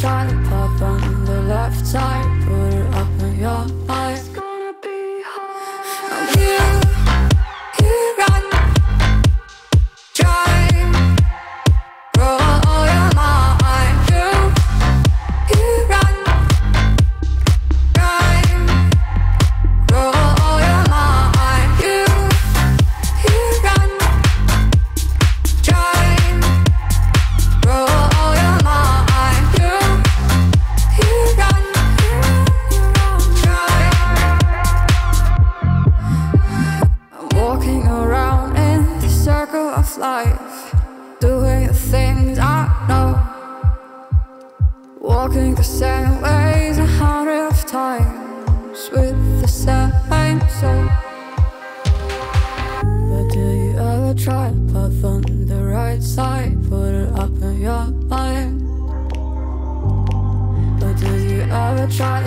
try to path on the left side? Life, doing the things I know. Walking the same ways a hundred of times with the same soul. But do you ever try path on the right side? Put it up in your mind. But do you ever try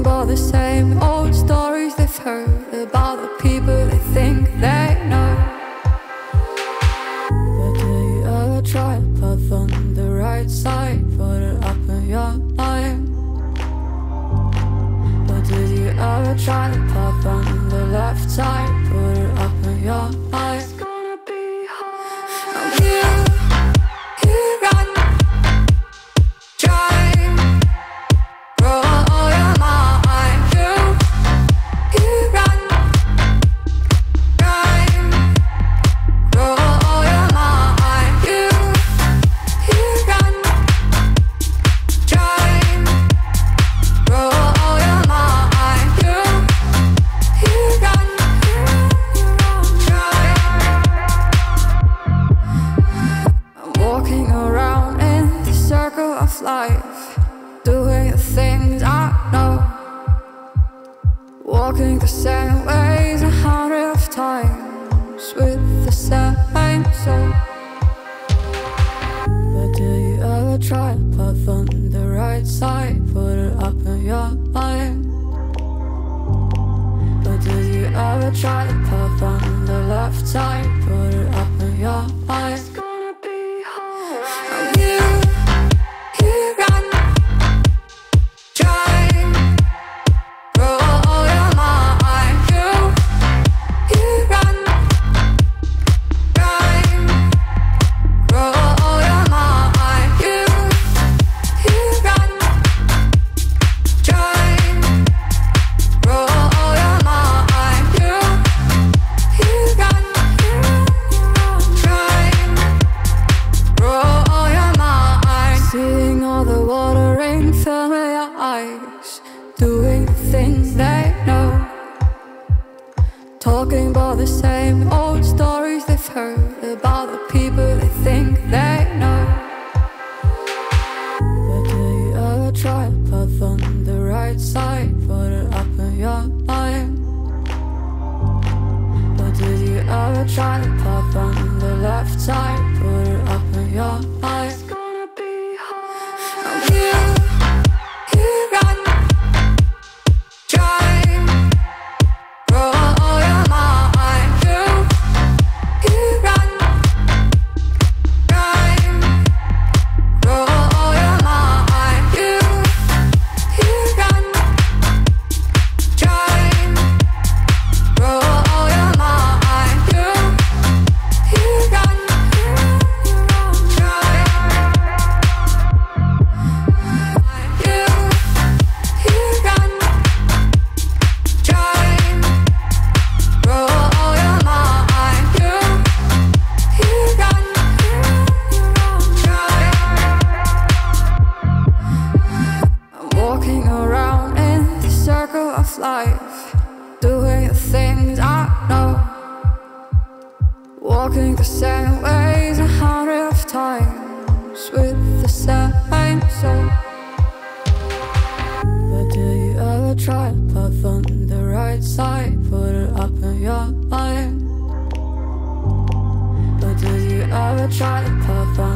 About the same old stories they've heard about the people they think they know. But do you ever try to path on the right side? Put it up in your mind. But did you ever try same ways a hundred of times with the same soul. But do you ever try to path on the right side? Put it up in your mind. But do you ever try to path on the left side? Put it up in your mind. It's gonna be alright. lies, doing the things they know. Talking about the same old stories they've heard about the people they think they know. But do you ever try a path on the right side? Put it up in your mind. But did you ever try a path on the left side? Put it up in your mind. Ways a hundred times with the same soul. But do you ever try to put on the right side, put it up in your mind? But did you ever try on